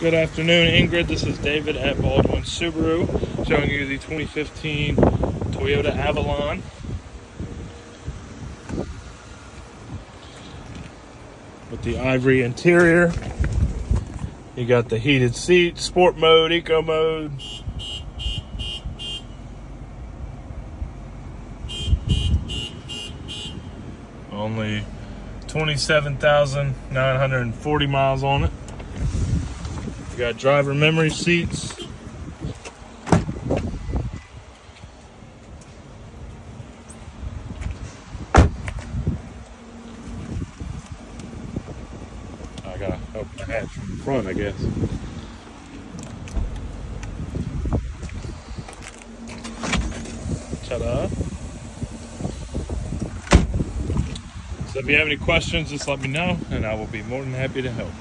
Good afternoon, Ingrid. This is David at Baldwin Subaru, showing you the 2015 Toyota Avalon. With the ivory interior. You got the heated seats, sport mode, eco mode. Only 27,940 miles on it. Got driver memory seats. I gotta open the hatch from the front, I guess. Ta-da. So if you have any questions, just let me know and I will be more than happy to help.